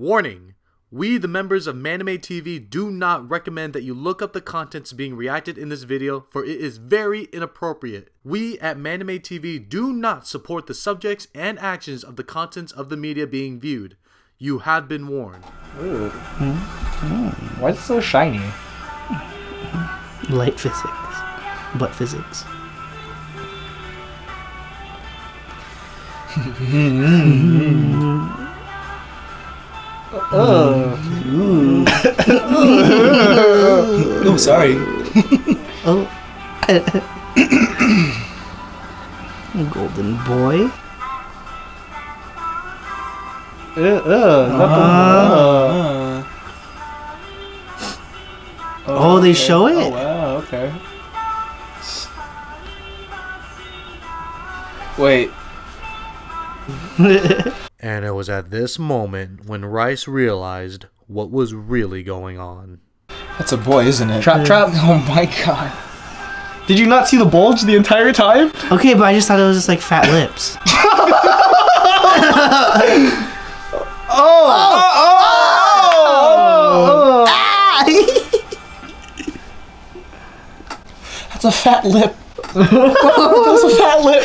Warning! We, the members of Manime TV, do not recommend that you look up the contents being reacted in this video, for it is very inappropriate. We at Manime TV do not support the subjects and actions of the contents of the media being viewed. You have been warned. Ooh. Why is it so shiny? Light physics. Butt physics. Oh, oh, sorry. Oh. Golden boy. Uh, uh, the- uh. Oh, they okay. show it? Oh, wow, okay. Wait. And it was at this moment when Rice realized what was really going on. That's a boy, isn't it? Trap, trap. Oh my god. Did you not see the bulge the entire time? okay, but I just thought it was just like fat lips. Oh. Oh. oh That's a fat lip. That's a fat lip.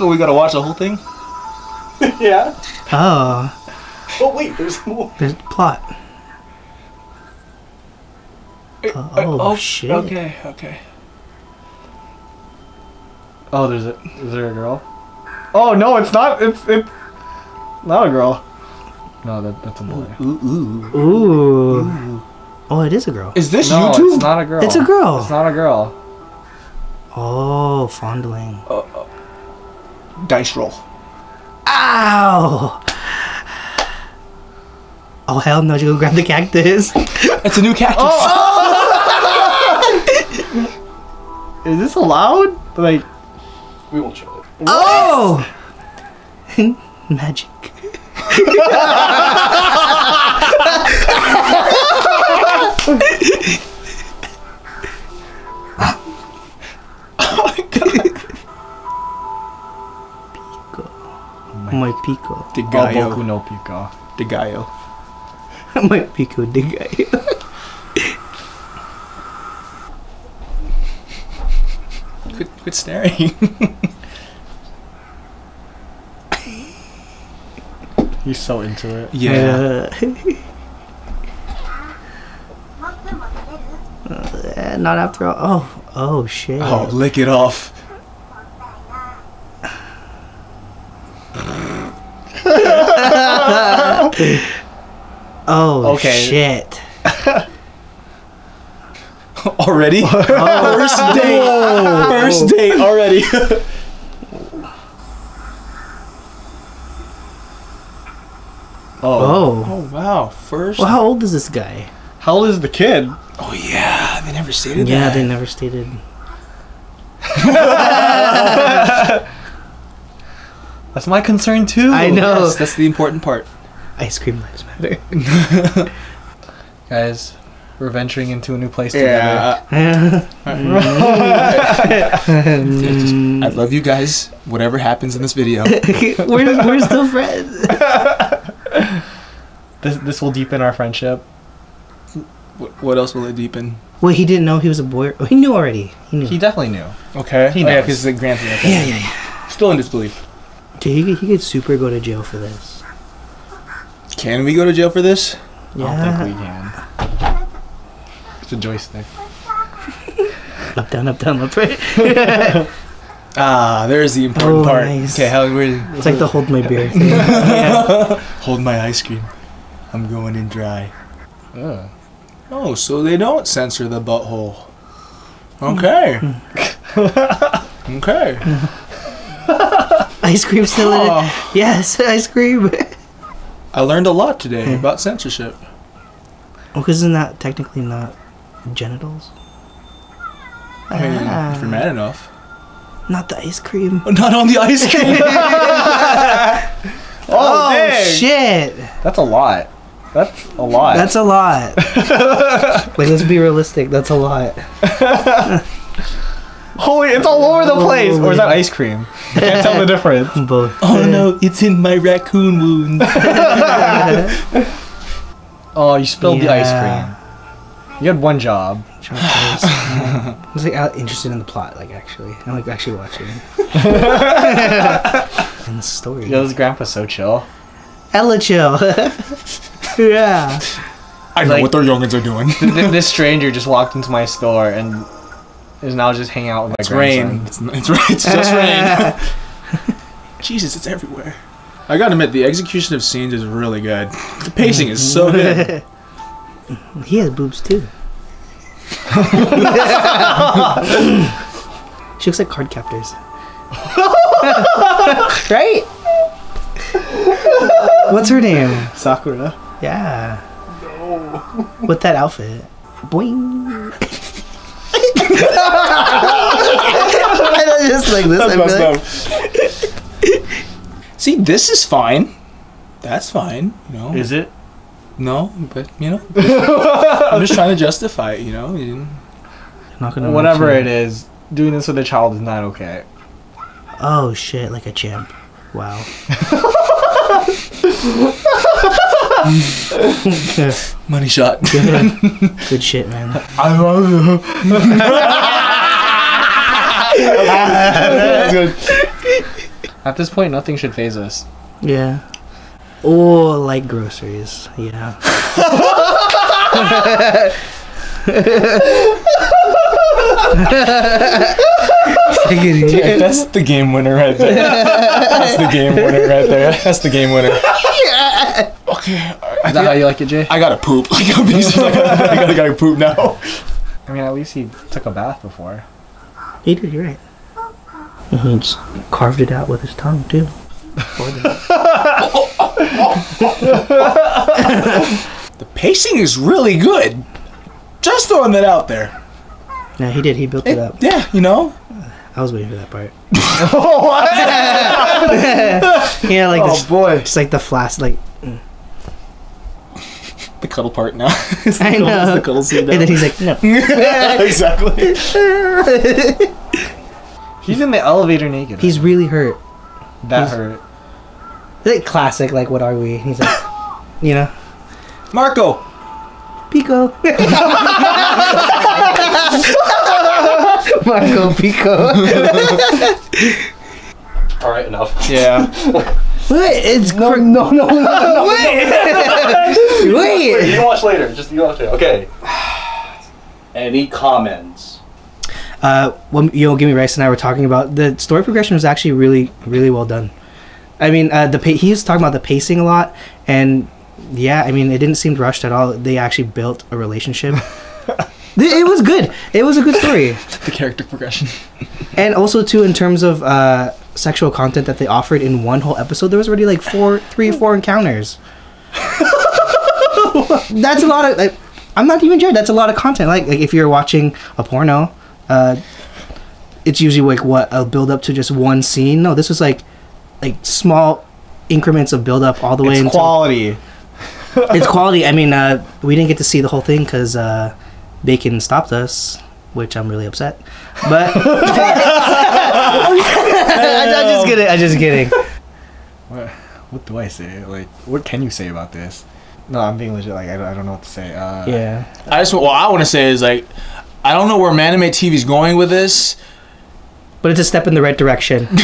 So we gotta watch the whole thing? yeah. Oh, Oh wait, there's more. there's plot. Uh, uh, oh, oh, shit. Okay, okay. Oh, there's a. Is there a girl? Oh no, it's not. It's it's not a girl. No, that that's a boy. Ooh. Ooh. Oh, it is a girl. Is this No, YouTube? it's not a girl. It's a girl. It's not a girl. Oh, fondling. Uh, Dice roll. Ow! Oh hell no! You go grab the cactus. It's a new cactus. Oh! Is this allowed? Like, We won't show it. Oh! Magic. Pico. The oh, Gaio. Boku no Pika. The Gaio. My Pico de gallo. Quit, quit staring. He's so into it. yeah. Uh, not after all. Oh, oh shit. Oh, lick it off. Oh Okay. shit. Already? Oh, first date. First oh. date already. Oh. Oh. oh wow. First. Well, how old is this guy? How old is the kid? Oh yeah. They never stated Yeah, that. they never stated. That's my concern too. I know. Yes, that's the important part. Ice cream lives matter. Guys, we're venturing into a new place together. Yeah. Mm. I love you guys. Whatever happens in this video. we're, we're still friends. This this will deepen our friendship. What, what else will it deepen? Well, he didn't know he was a boy. Oh, he knew already. He knew. He definitely knew. Okay. He oh, yeah, knows. because the grant. yeah, yeah, yeah. Still in disbelief. Dude, he, could- he could super go to jail for this. Can we go to jail for this? Yeah. I don't think we can. It's a joystick. Up, down, up, down, left, right. Ah, there's the important Oh, part. nice. Okay, how we're It's like the hold my beer thing. Yeah. hold my ice cream. I'm going in dry. Ugh. Oh, so they don't censor the butthole. Okay. okay. Ice cream still in it. Oh, Yes, ice cream. I learned a lot today about censorship. Oh, because isn't that technically not genitals? I mean, Ah. if you're mad enough. Not the ice cream. Not on the ice cream. Oh, dang. shit! That's a lot. That's a lot. That's a lot. like, let's be realistic. That's a lot. Holy, it's all over the place. Or is that oh, ice cream? I can't tell the difference. Both. Oh no, it's in my raccoon wound. Oh, you spilled the ice cream. You had one job. I was like interested in the plot, like actually. I'm like actually watching. and the story. Yeah, this grandpa's so chill. Ella chill. yeah. I know Like- what their youngins are doing. Th- th- this stranger just walked into my store and is now just hanging out with my It's rain. grandson. It's, it's rain. It's just rain. Jesus, it's everywhere. I gotta admit, the execution of scenes is really good. The pacing is so good. He has boobs too. she looks like Cardcaptors. right? What's her name? Sakura. Yeah. No. With that outfit. Boing. I don't just like this. I feel like, See, this is fine. That's fine. You know. Is it? no, but you know, I'm just trying to justify it. You know. You- not gonna Whatever it is, doing this with a child is not okay. Oh shit, like a champ. Wow. Money shot. Good, good shit, man. I love you. At this point, nothing should phase us. Yeah. Or like groceries. Yeah. That's the game winner right there. That's the game winner right there. That's the game winner. Okay. Is that how you like it, Jay? I gotta poop. Like, I'm busy. I gotta, I gotta, gotta poop now. I mean, at least he took a bath before. He did, you're right. And he carved it out with his tongue, too. The pacing is really good. Just throwing that out there. Yeah, he did. He built it It- up. yeah, you know. I was waiting for that part. oh, yeah, like oh, this, boy. just like the flask, like mm. The cuddle part now. It's the I cuddle- it's know. the cuddle scene now. and then he's like, no. exactly. He's in the elevator naked. He's really hurt. that he's- hurt. Like classic, like what are we? And he's like, you know, Marco. Pico. Marco Pico. All right, enough. Yeah. What? It's no, no, no, no, no. Wait, You wait. can watch later. Just you watch later. Okay. Any comments? Uh, when you know, Gimme Rice and I were talking about the story progression was actually really, really well done. I mean, uh, the pa- he was talking about the pacing a lot, and yeah, I mean, it didn't seem rushed at all. They actually built a relationship. It it was good. It was a good story. the character progression. and also too in terms of uh, sexual content that they offered in one whole episode there was already like four three or four encounters. That's a lot of like, i'm not even joking that's a lot of content. Like, like if you're watching a porno uh, it's usually like what a build up to just one scene? No this was like like small increments of build up all the way It's into quality. it's quality. I mean uh, we didn't get to see the whole thing because uh, bacon stopped us which i'm really upset but I'm just kidding. I'm just kidding. What, what do I say? Like, what can you say about this? No, I'm being legit. Like, I don't, I don't know what to say. Uh, Yeah. I just what I want to say is like, I don't know where Manime is going with this. But it's a step in the right direction.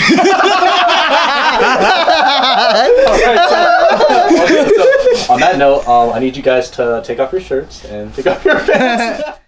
On that note, um, I need you guys to take off your shirts and take off your pants.